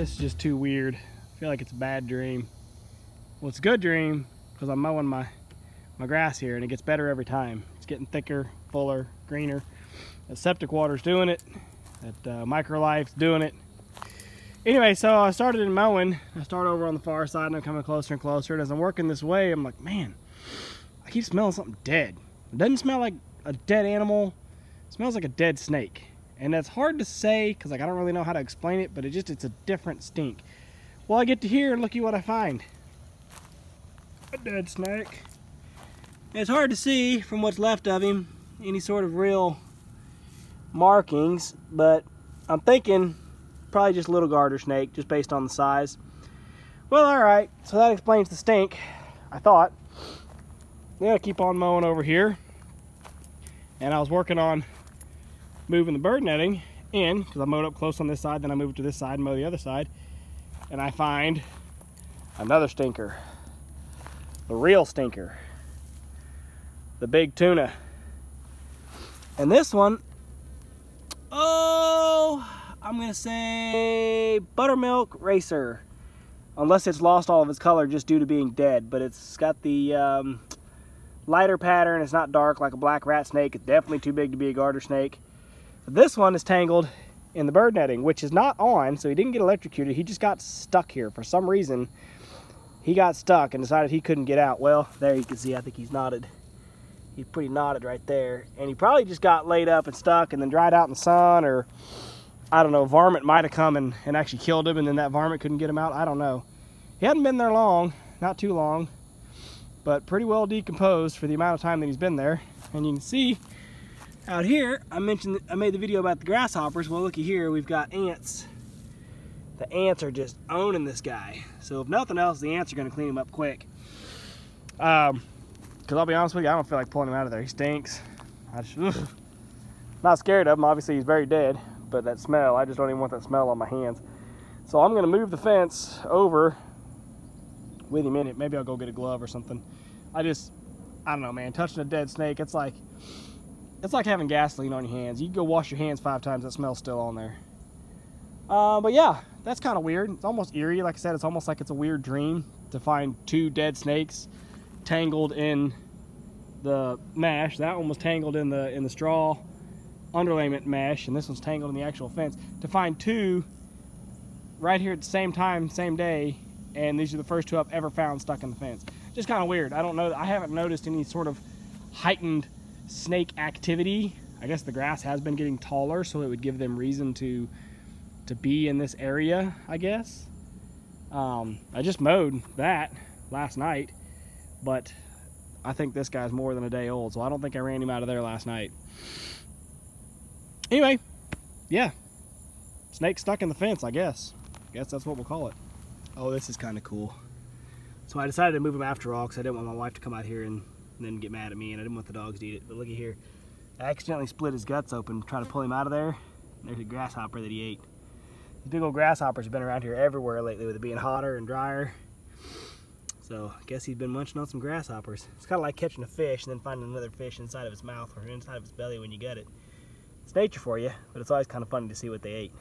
this is just too weird. I feel like it's a bad dream. Well, it's a good dream because I'm mowing my, my grass here and it gets better every time. It's getting thicker, fuller, greener. The septic water's doing it. That uh, microlife's doing it. Anyway, so I started in mowing. I start over on the far side and I'm coming closer and closer. And as I'm working this way, I'm like, man, I keep smelling something dead. It doesn't smell like a dead animal. It smells like a dead snake. And that's hard to say because like I don't really know how to explain it, but it just it's a different stink. Well, I get to here and look at what I find. A dead snake. It's hard to see from what's left of him any sort of real markings, but I'm thinking probably just a little garter snake, just based on the size. Well, all right, so that explains the stink, I thought. Yeah, keep on mowing over here. And I was working on moving the bird netting in, because I mowed up close on this side, then I moved to this side and mow the other side. And I find another stinker. The real stinker. The big tuna. And this one, oh, I'm gonna say buttermilk racer. Unless it's lost all of its color just due to being dead, but it's got the um, lighter pattern. It's not dark like a black rat snake. It's definitely too big to be a garter snake. This one is tangled in the bird netting, which is not on, so he didn't get electrocuted. He just got stuck here for some reason. He got stuck and decided he couldn't get out. Well, there you can see, I think he's knotted. He's pretty knotted right there. And he probably just got laid up and stuck and then dried out in the sun or I don't know, varmint might have come and, and actually killed him and then that varmint couldn't get him out. I don't know. He hadn't been there long, not too long, but pretty well decomposed for the amount of time that he's been there. And you can see out here, I mentioned, I made the video about the grasshoppers. Well, looky here, we've got ants. The ants are just owning this guy. So if nothing else, the ants are gonna clean him up quick. Um, Cause I'll be honest with you, I don't feel like pulling him out of there. He stinks. I just, not scared of him. Obviously, he's very dead but that smell, I just don't even want that smell on my hands. So I'm gonna move the fence over with him in it. Maybe I'll go get a glove or something. I just, I don't know, man, touching a dead snake, it's like, it's like having gasoline on your hands. You go wash your hands five times, that smell's still on there. Uh, but yeah, that's kind of weird. It's almost eerie. Like I said, it's almost like it's a weird dream to find two dead snakes tangled in the mesh. That one was tangled in the in the straw underlayment mesh, and this one's tangled in the actual fence, to find two right here at the same time, same day, and these are the first two I've ever found stuck in the fence. Just kind of weird. I don't know. I haven't noticed any sort of heightened snake activity. I guess the grass has been getting taller, so it would give them reason to to be in this area, I guess. Um, I just mowed that last night, but I think this guy's more than a day old, so I don't think I ran him out of there last night. Anyway, yeah. Snake stuck in the fence, I guess. I guess that's what we'll call it. Oh, this is kind of cool. So I decided to move him after all because I didn't want my wife to come out here and, and, then get mad at me and I didn't want the dogs to eat it. But looky here. I accidentally split his guts open trying to pull him out of there. There's a grasshopper that he ate. These big old grasshoppers have been around here everywhere lately with it being hotter and drier. So I guess he's been munching on some grasshoppers. It's kind of like catching a fish and then finding another fish inside of his mouth or inside of his belly when you get it. It's nature for you, but it's always kind of funny to see what they ate.